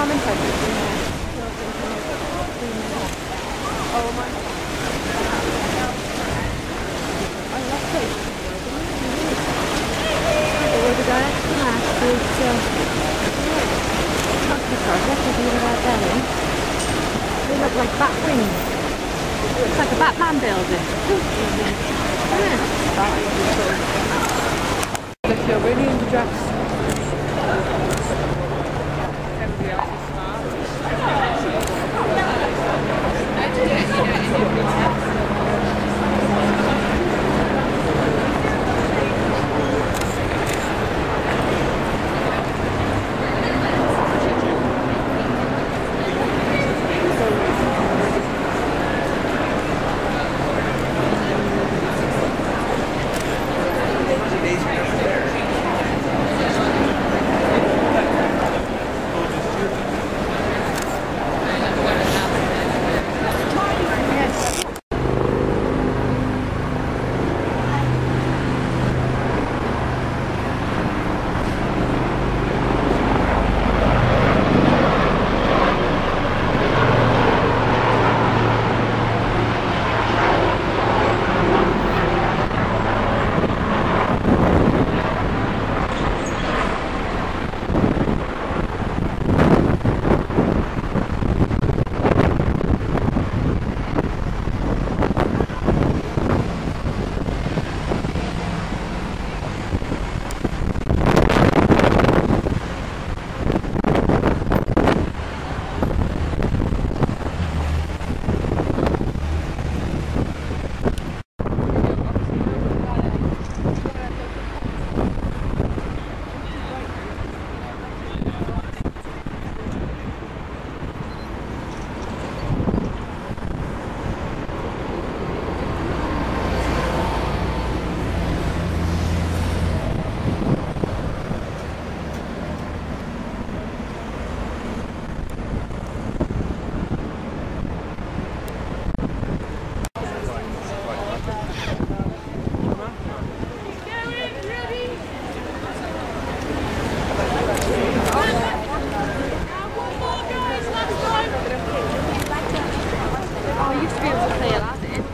common. Oh my. Or the guy at about that. They look like bat wings. Like a Batman building. yeah. You're really into dress. nic więcej tej razy.